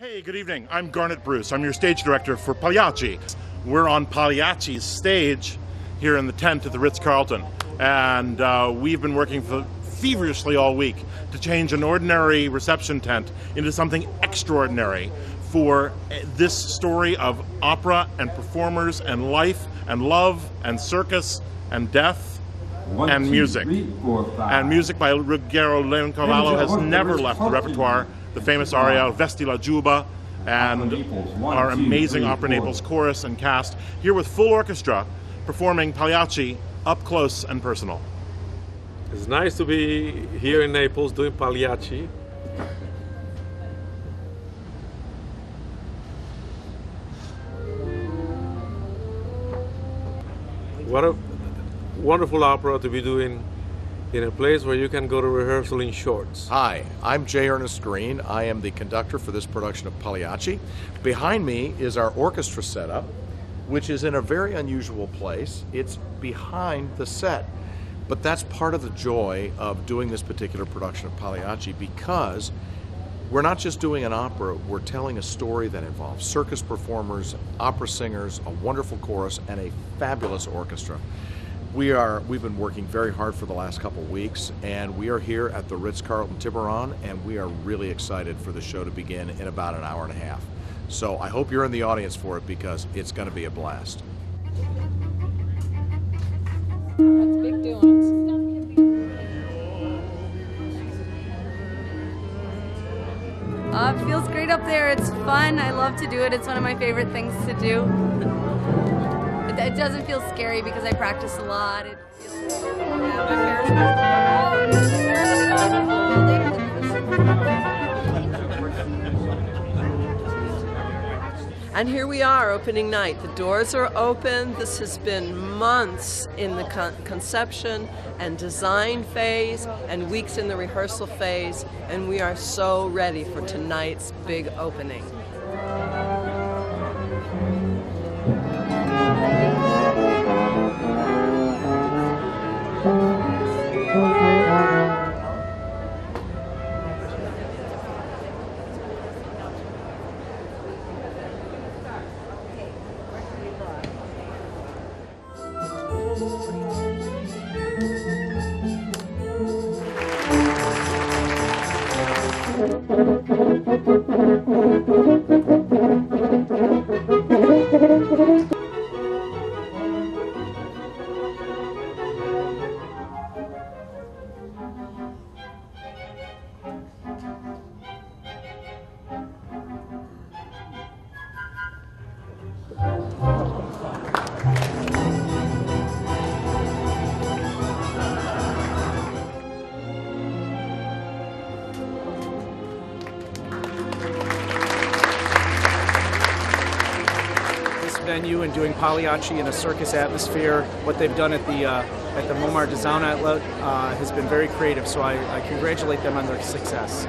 Hey, good evening. I'm Garnet Bruce. I'm your stage director for Pagliacci. We're on Pagliacci's stage here in the tent at the Ritz Carlton, and uh, we've been working for, feverishly all week to change an ordinary reception tent into something extraordinary for uh, this story of opera and performers and life and love and circus and death One, and two, music. three, four, five. And music by Ruggero Leoncavallo has never left the repertoire. The famous aria Vesti la Giubba and one, our two, amazing three, Opera four. Naples chorus and cast here with full orchestra performing Pagliacci up close and personal. It's nice to be here in Naples doing Pagliacci. What a wonderful opera to be doing in a place where you can go to rehearsal in shorts. Hi, I'm J. Ernest Green. I am the conductor for this production of Pagliacci. Behind me is our orchestra setup, which is in a very unusual place. It's behind the set. But that's part of the joy of doing this particular production of Pagliacci because we're not just doing an opera, we're telling a story that involves circus performers, opera singers, a wonderful chorus, and a fabulous orchestra. We are we've been working very hard for the last couple weeks and we are here at the Ritz-Carlton Tiburon and we are really excited for the show to begin in about an hour and a half. So I hope you're in the audience for it because it's going to be a blast. That's big. Uh, it feels great up there. It's fun. I love to do it. It's one of my favorite things to do. It, doesn't feel scary because I practice a lot. It And here we are, opening night. The doors are open. This has been months in the con- conception and design phase, and weeks in the rehearsal phase, and we are so ready for tonight's big opening. This venue and doing Pagliacci in a circus atmosphere. What they've done at the uh, at the Momar Design Outlet uh, has been very creative. So I, I congratulate them on their success.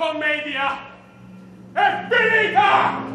commedia è finita!